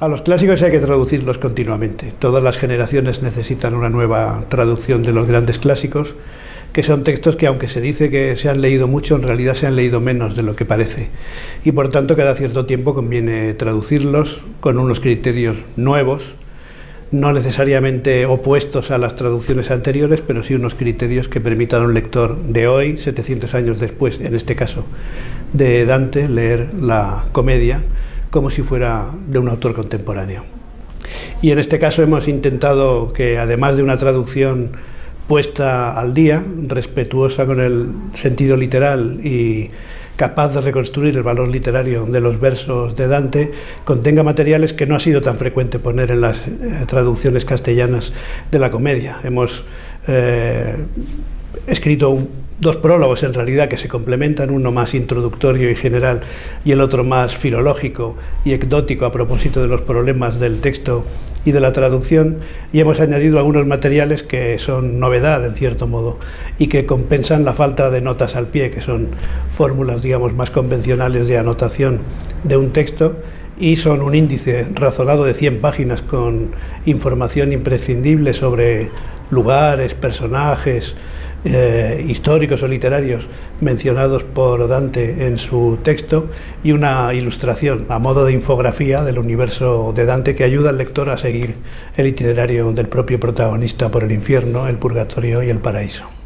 A los clásicos hay que traducirlos continuamente. Todas las generaciones necesitan una nueva traducción de los grandes clásicos, que son textos que aunque se dice que se han leído mucho, en realidad se han leído menos de lo que parece. Y por tanto cada cierto tiempo conviene traducirlos con unos criterios nuevos, no necesariamente opuestos a las traducciones anteriores, pero sí unos criterios que permitan a un lector de hoy, 700 años después, en este caso, de Dante, leer la comedia como si fuera de un autor contemporáneo. Y en este caso hemos intentado que, además de una traducción puesta al día, respetuosa con el sentido literal y capaz de reconstruir el valor literario de los versos de Dante, contenga materiales que no ha sido tan frecuente poner en las eh, traducciones castellanas de la comedia. Hemos eh, escrito un dos prólogos en realidad que se complementan, uno más introductorio y general y el otro más filológico y ecdótico a propósito de los problemas del texto y de la traducción y hemos añadido algunos materiales que son novedad en cierto modo y que compensan la falta de notas al pie, que son fórmulas digamos más convencionales de anotación de un texto y son un índice razonado de 100 páginas con información imprescindible sobre lugares, personajes, eh, históricos o literarios mencionados por Dante en su texto y una ilustración a modo de infografía del universo de Dante que ayuda al lector a seguir el itinerario del propio protagonista por el infierno, el purgatorio y el paraíso.